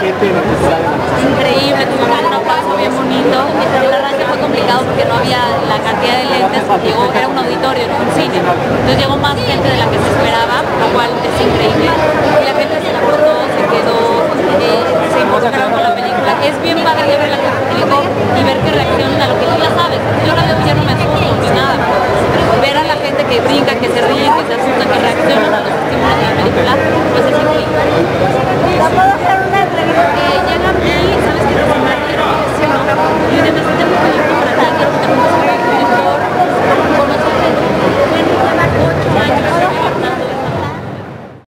paquete Increíble, tuvimos un aplauso bien bonito. El arranque fue complicado porque no había la cantidad de lentes, llegó, era un auditorio, no un cine. Entonces llegó más gente de la que se esperaba, lo cual es increíble. Y la gente se la aportó, se quedó, eh, se involucraron con la película. Es bien padre ver la que público y ver que reaccionan a lo que tú ya sabes. Yo la veo ya no me asusto ni nada. Ver a la gente que brinca, que se ríe, que se asusta, que reacciona a los estímulos de la película, pues es increíble.